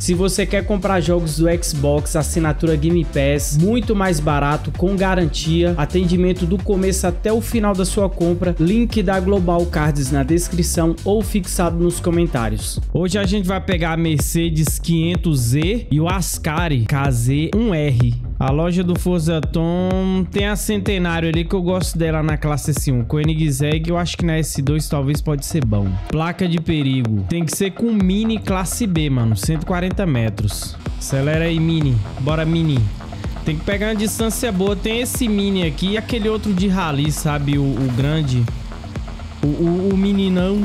Se você quer comprar jogos do Xbox, assinatura Game Pass, muito mais barato, com garantia, atendimento do começo até o final da sua compra, link da Global Cards na descrição ou fixado nos comentários. Hoje a gente vai pegar a Mercedes 500Z e o Ascari KZ1R. A loja do Forza Tom tem a Centenário ali que eu gosto dela na classe S1. Koenigsegg eu acho que na S2 talvez pode ser bom. Placa de perigo. Tem que ser com Mini classe B, mano. 140 metros. Acelera aí, Mini. Bora, Mini. Tem que pegar uma distância boa. Tem esse Mini aqui e aquele outro de rally, sabe? O, o grande. O, o, o meninão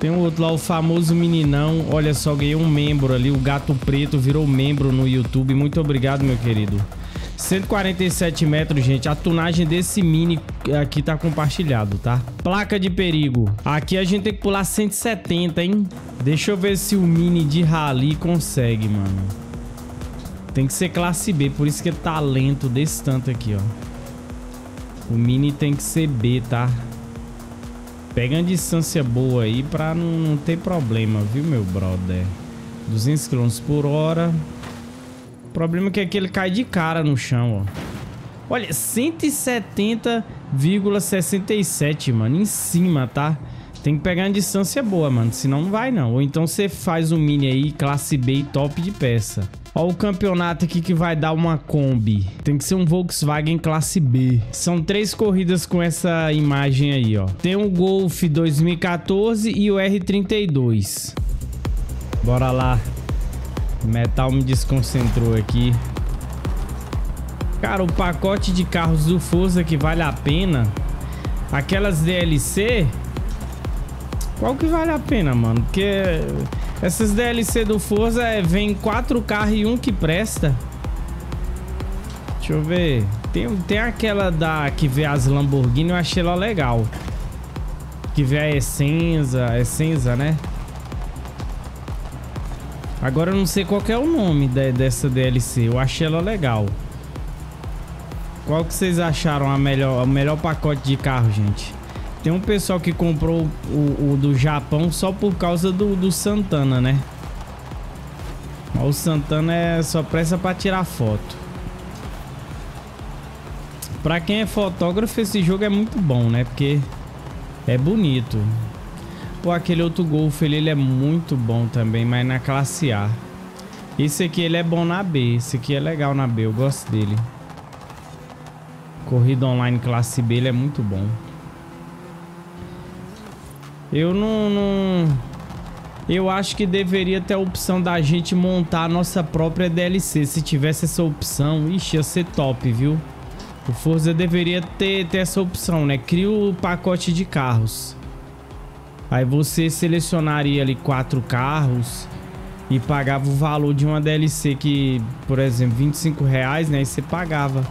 tem um outro lá, o famoso meninão. Olha só, ganhei um membro ali. O Gato Preto virou membro no YouTube. Muito obrigado, meu querido. 147 metros, gente. A tunagem desse mini aqui tá compartilhado, tá? Placa de perigo. Aqui a gente tem que pular 170, hein? Deixa eu ver se o mini de rally consegue, mano. Tem que ser classe B, por isso que tá lento desse tanto aqui, ó. O mini tem que ser B, tá? Pega uma distância boa aí pra não, não ter problema, viu, meu brother? 200 km por hora. O problema é que aqui ele cai de cara no chão, ó. Olha, 170,67, mano, em cima, tá? Tem que pegar uma distância boa, mano, senão não vai não. Ou então você faz um mini aí, classe B top de peça. Ó o campeonato aqui que vai dar uma Kombi. Tem que ser um Volkswagen classe B. São três corridas com essa imagem aí, ó. Tem o Golf 2014 e o R32. Bora lá. Metal me desconcentrou aqui. Cara, o pacote de carros do Forza que vale a pena. Aquelas DLC. Qual que vale a pena, mano? Porque essas DLC do Forza é, vem quatro carros e um que presta. Deixa eu ver. Tem, tem aquela da que vê as Lamborghini, eu achei ela legal. Que vê a Essenza, Essenza, né? Agora eu não sei qual é o nome de, dessa DLC. Eu achei ela legal. Qual que vocês acharam a melhor, o melhor pacote de carro, gente? Tem um pessoal que comprou o, o do Japão só por causa do, do Santana, né? O Santana é só pressa pra tirar foto. Pra quem é fotógrafo, esse jogo é muito bom, né? Porque é bonito. Pô, aquele outro Golf ele, ele é muito bom também, mas na classe A. Esse aqui ele é bom na B. Esse aqui é legal na B, eu gosto dele. Corrida online classe B, ele é muito bom. Eu não, não, Eu acho que deveria ter a opção da gente montar a nossa própria DLC. Se tivesse essa opção, ixi, ia ser top, viu? O Forza deveria ter, ter essa opção, né? Cria o pacote de carros. Aí você selecionaria ali quatro carros e pagava o valor de uma DLC que, por exemplo, 25 reais, né? E você pagava.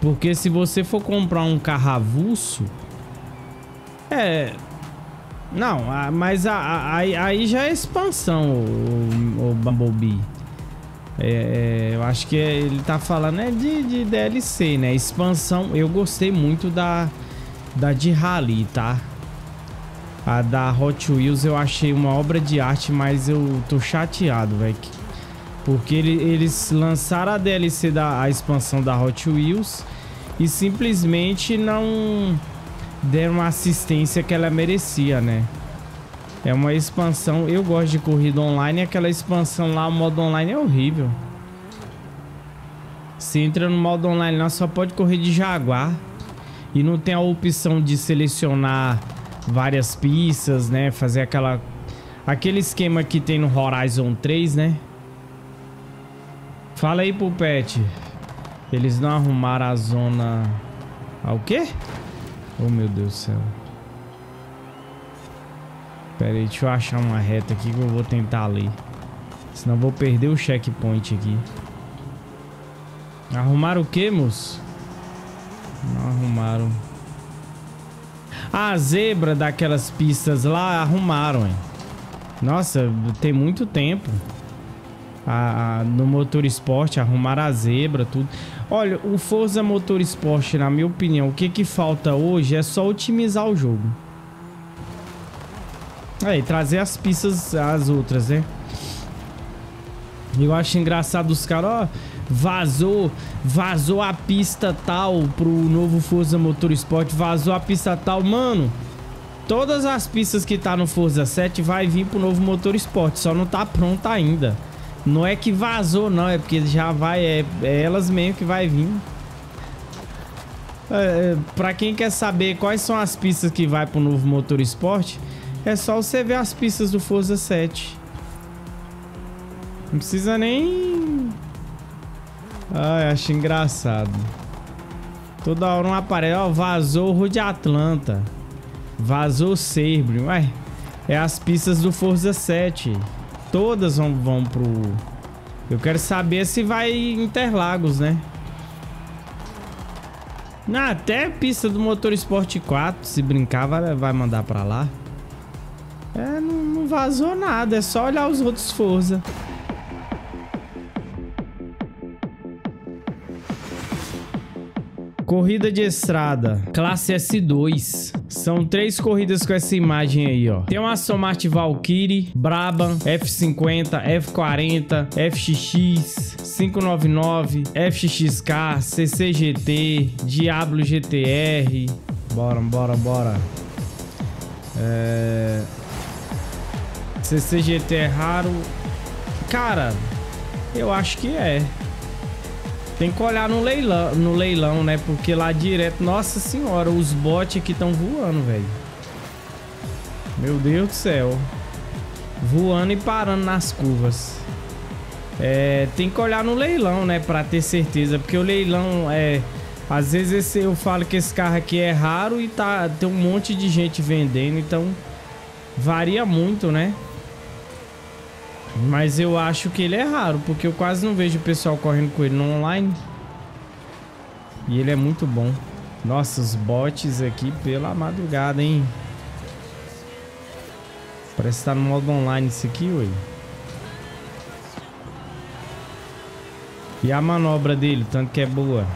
Porque se você for comprar um carro avulso, é. Não, mas aí já é expansão, o, o Bumblebee. É, é, eu acho que ele tá falando é de, de DLC, né? Expansão. Eu gostei muito da, da de Rally, tá? A da Hot Wheels eu achei uma obra de arte, mas eu tô chateado, velho. Porque ele, eles lançaram a DLC da a expansão da Hot Wheels e simplesmente não deram uma assistência que ela merecia, né? É uma expansão. Eu gosto de corrida online. Aquela expansão lá, o modo online é horrível. Se entra no modo online lá, só pode correr de Jaguar. E não tem a opção de selecionar várias pistas, né? Fazer aquela... Aquele esquema que tem no Horizon 3, né? Fala aí pro Pet. Eles não arrumaram a zona... Ah, o quê? Oh, meu Deus do céu. Pera aí, deixa eu achar uma reta aqui que eu vou tentar ler. Senão vou perder o checkpoint aqui. Arrumaram o que, moço? Não arrumaram. A zebra daquelas pistas lá arrumaram, hein? Nossa, tem muito tempo a, a, no motor esporte, arrumar a zebra, tudo. Olha, o Forza Motorsport, na minha opinião, o que que falta hoje é só otimizar o jogo. Aí, trazer as pistas, as outras, né? Eu acho engraçado os caras, ó, vazou, vazou a pista tal pro novo Forza Motorsport, vazou a pista tal, mano. Todas as pistas que tá no Forza 7 vai vir pro novo Motorsport, só não tá pronta ainda. Não é que vazou não, é porque já vai, é, é elas mesmo que vai vir. É, é, pra quem quer saber quais são as pistas que vai pro novo Motorsport, é só você ver as pistas do Forza 7. Não precisa nem... Ai, acho engraçado. Toda hora um aparece, ó, vazou o Rua de Atlanta. Vazou o Cerbri. Ué, é as pistas do Forza 7. Todas vão, vão pro... Eu quero saber se vai Interlagos, né? Não, até pista do Motor Sport 4, se brincar, vai, vai mandar pra lá. É, não, não vazou nada, é só olhar os outros Forza. Corrida de estrada, classe S2. São três corridas com essa imagem aí, ó. Tem uma Aston Martin Valkyrie, Brabham, F50, F40, FXX, 599, FXK, CCGT, Diablo GTR. Bora, bora, bora. É... CCGT é raro. Cara, eu acho que é. Tem que olhar no leilão, no leilão, né? Porque lá direto, nossa senhora, os bots aqui estão voando, velho. Meu Deus do céu. Voando e parando nas curvas. É, tem que olhar no leilão, né? Pra ter certeza. Porque o leilão é... Às vezes esse, eu falo que esse carro aqui é raro e tá, tem um monte de gente vendendo. Então, varia muito, né? Mas eu acho que ele é raro, porque eu quase não vejo o pessoal correndo com ele no online. E ele é muito bom. Nossa, os bots aqui pela madrugada, hein? Parece que tá no modo online isso aqui, oi. E a manobra dele, tanto que é boa.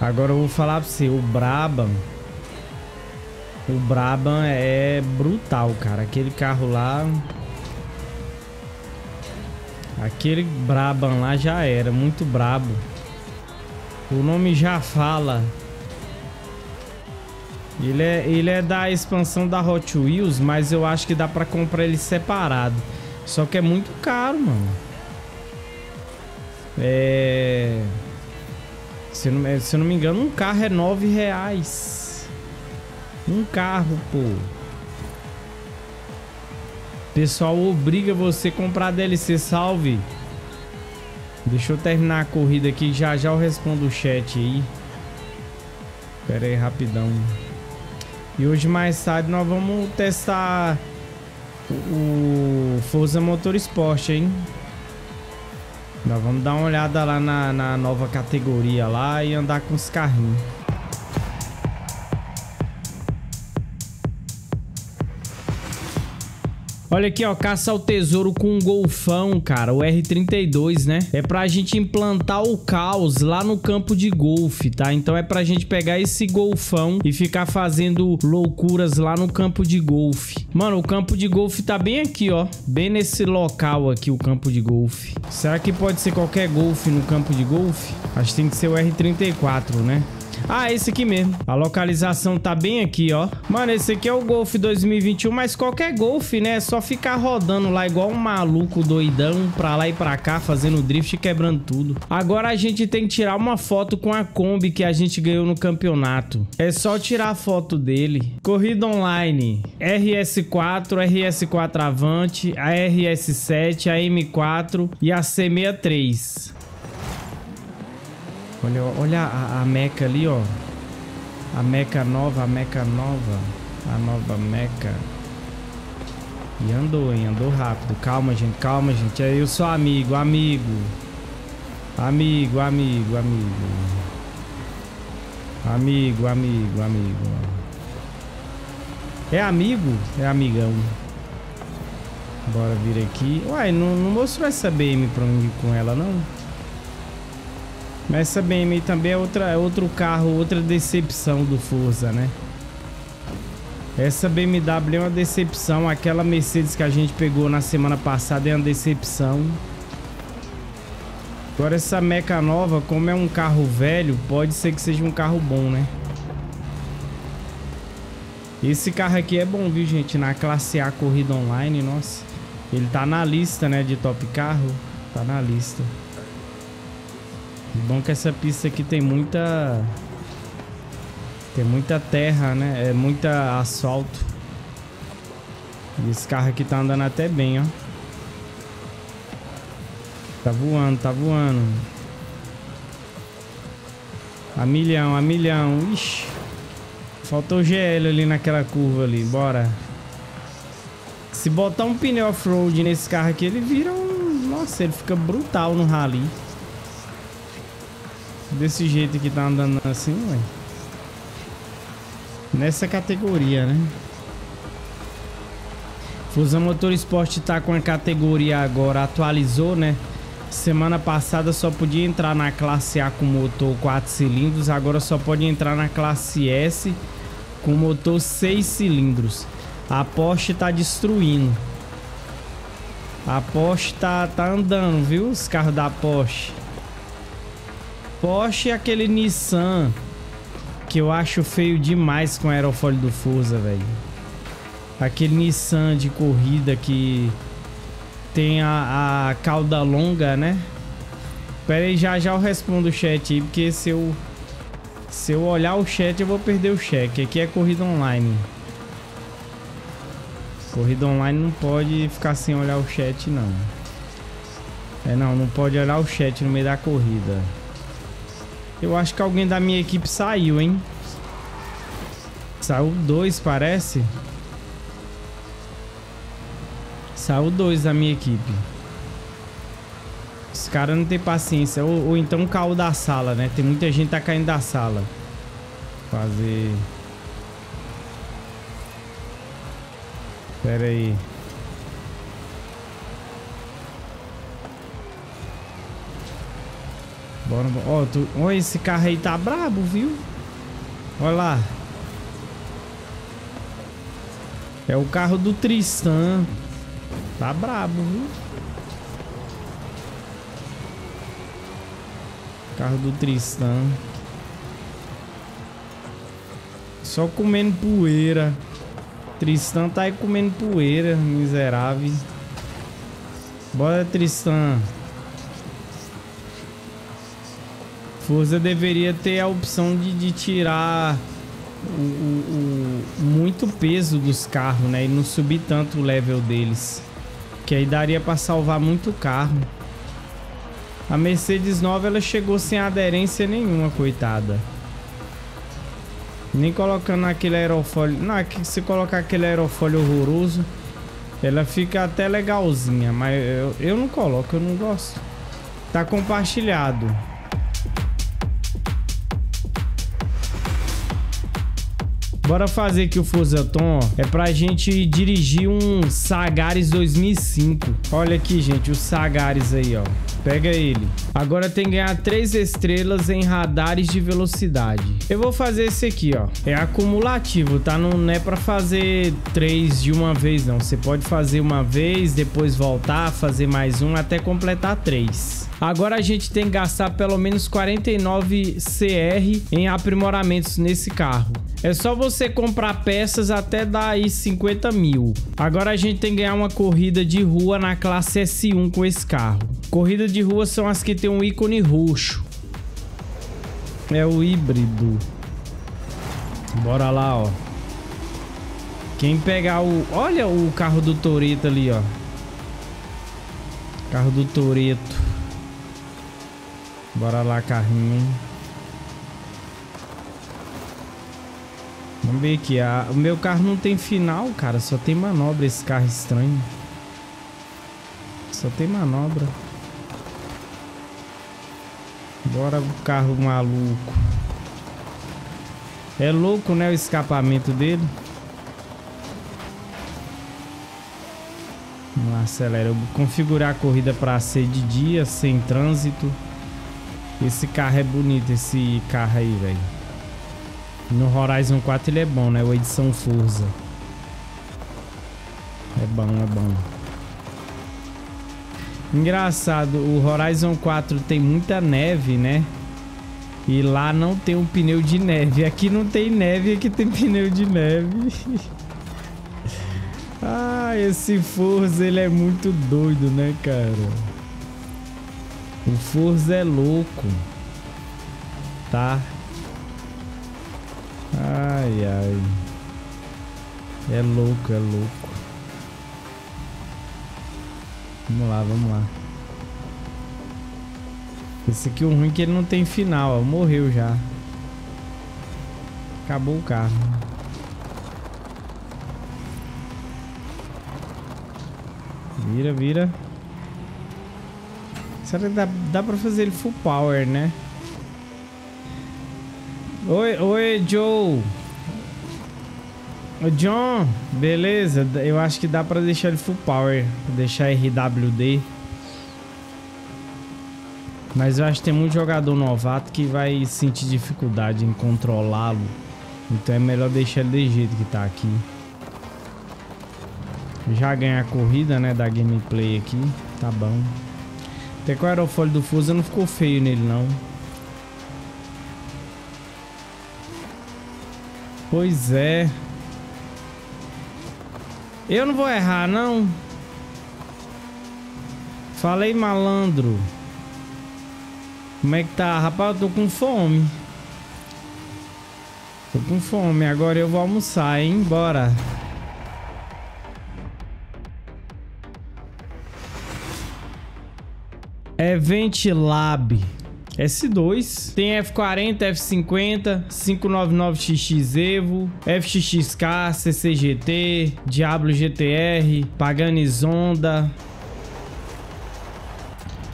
Agora eu vou falar pra você, o Brabham o Brabham é brutal, cara. Aquele carro lá... Aquele Brabham lá já era, muito brabo. O nome já fala. Ele é, ele é da expansão da Hot Wheels, mas eu acho que dá pra comprar ele separado. Só que é muito caro, mano. É... Se eu não, se eu não me engano, um carro é nove reais. Um carro, pô. Pessoal obriga você a comprar DLC, salve. Deixa eu terminar a corrida aqui, já já eu respondo o chat aí. Pera aí, rapidão. E hoje mais tarde nós vamos testar o Forza Motorsport, hein? Nós vamos dar uma olhada lá na, na nova categoria lá e andar com os carrinhos. Olha aqui, ó, caça ao tesouro com um golfão, cara, o R32, né? É pra gente implantar o caos lá no campo de golfe, tá? Então é pra gente pegar esse golfão e ficar fazendo loucuras lá no campo de golfe. Mano, o campo de golfe tá bem aqui, ó. Bem nesse local aqui, o campo de golfe. Será que pode ser qualquer golfe no campo de golfe? Acho que tem que ser o R34, né? Ah, esse aqui mesmo. A localização tá bem aqui, ó. Mano, esse aqui é o Golf 2021, mas qualquer Golf, né? É só ficar rodando lá igual um maluco doidão pra lá e pra cá, fazendo drift e quebrando tudo. Agora a gente tem que tirar uma foto com a Kombi que a gente ganhou no campeonato. É só tirar a foto dele. Corrida online. RS4, RS4 Avante, a RS7, a M4 e a C63. Olha, olha a, a meca ali, ó. A meca nova, a meca nova. A nova meca. E andou, hein? Andou rápido. Calma, gente. Calma, gente. Eu sou amigo, amigo. Amigo, amigo, amigo. Amigo, amigo, amigo. É amigo? É amigão. Bora vir aqui. Uai, não, não mostrou essa BM pra mim com ela, não? Mas essa BMW também é, outra, é outro carro, outra decepção do Forza, né? Essa BMW é uma decepção. Aquela Mercedes que a gente pegou na semana passada é uma decepção. Agora essa Meca nova, como é um carro velho, pode ser que seja um carro bom, né? Esse carro aqui é bom, viu, gente? Na classe A corrida online, nossa. Ele tá na lista, né, de top carro. Tá na lista. Bom que essa pista aqui tem muita... Tem muita terra, né? É muita asfalto. E esse carro aqui tá andando até bem, ó. Tá voando, tá voando. A milhão, a milhão. Ixi. Faltou o GL ali naquela curva ali. Bora. Se botar um pneu off-road nesse carro aqui, ele vira um... Nossa, ele fica brutal no rally. Desse jeito que tá andando assim, ué. Nessa categoria, né? Forza Motorsport tá com a categoria agora, atualizou, né? Semana passada só podia entrar na classe A com motor 4 cilindros, agora só pode entrar na classe S com motor 6 cilindros. A Porsche tá destruindo. A Porsche tá, tá andando, viu? Os carros da Porsche. Porsche é aquele Nissan que eu acho feio demais com aerofólio do Forza, velho. Aquele Nissan de corrida que tem a, a cauda longa, né? Pera aí, já já eu respondo o chat aí, porque se eu... Se eu olhar o chat, eu vou perder o cheque. Aqui é corrida online. Corrida online não pode ficar sem olhar o chat, não. É, não, não pode olhar o chat no meio da corrida. Eu acho que alguém da minha equipe saiu, hein? Saiu dois, parece. Saiu dois da minha equipe. Os caras não tem paciência. Ou, ou então caiu da sala, né? Tem muita gente que tá caindo da sala. Fazer... Pera aí. Bora, ó, tu... Olha, esse carro aí tá brabo, viu? Olha lá. É o carro do Tristan. Tá brabo, viu? Carro do Tristan. Só comendo poeira. Tristan tá aí comendo poeira, miserável. Bora, Tristan. Forza deveria ter a opção de, de tirar o, o, o, muito peso dos carros, né? E não subir tanto o level deles. Que aí daria para salvar muito carro. A Mercedes nova ela chegou sem aderência nenhuma, coitada. Nem colocando aquele aerofólio. Não, é se colocar aquele aerofólio horroroso, ela fica até legalzinha. Mas eu, eu não coloco, eu não gosto. Tá compartilhado. Bora fazer aqui o Forzaton, ó. É pra gente dirigir um Sagares 2005. Olha aqui, gente, o Sagares aí, ó. Pega ele. Agora tem que ganhar 3 estrelas em radares de velocidade. Eu vou fazer esse aqui, ó. É acumulativo, tá? Não, é pra fazer 3 de uma vez, não. Você pode fazer uma vez, depois voltar, fazer mais um, até completar 3. Agora a gente tem que gastar pelo menos 49 CR em aprimoramentos nesse carro. É só você comprar peças até dar aí 50 mil. Agora a gente tem que ganhar uma corrida de rua na classe S1 com esse carro. Corridas de rua são as que tem um ícone roxo. É o híbrido. Bora lá, ó. Quem pegar o... Olha o carro do Toreto ali, ó. Carro do Toreto. Bora lá, carrinho. Vamos ver aqui. O meu carro não tem final, cara. Só tem manobra esse carro estranho. Só tem manobra. Bora o carro maluco. É louco, né? O escapamento dele. Vamos lá, acelera. Eu vou configurar a corrida para ser de dia, sem trânsito. Esse carro é bonito, esse carro aí, velho. No Horizon 4 ele é bom, né? O edição Forza. É bom, é bom. Engraçado, o Horizon 4 tem muita neve, né? E lá não tem um pneu de neve. Aqui não tem neve, aqui tem pneu de neve. ah, esse Forza, ele é muito doido, né, cara? O Forza é louco. Tá? Ai, ai. É louco, é louco. Vamos lá, vamos lá. Esse aqui o ruim é que ele não tem final, ó. Morreu já. Acabou o carro. Vira, vira. Será que dá, dá pra fazer ele full power, né? Oi, oi, Joe. O John, beleza. Eu acho que dá pra deixar ele full power. Deixar RWD. Mas eu acho que tem muito jogador novato que vai sentir dificuldade em controlá-lo. Então é melhor deixar ele de jeito que tá aqui. Já ganhar a corrida, né, da gameplay aqui. Tá bom. Até que o aerofólio do Fusa não ficou feio nele, não. Pois é. Eu não vou errar, não. Falei malandro. Como é que tá? Rapaz, eu tô com fome. Tô com fome. Agora eu vou almoçar, hein? Bora. Event Lab. S2, tem F40, F50, 599XX Evo, FXXK, CCGT, Diablo GTR, Paganis Honda,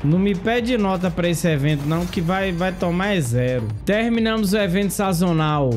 não me pede nota para esse evento não, que vai, vai tomar zero. Terminamos o evento sazonal.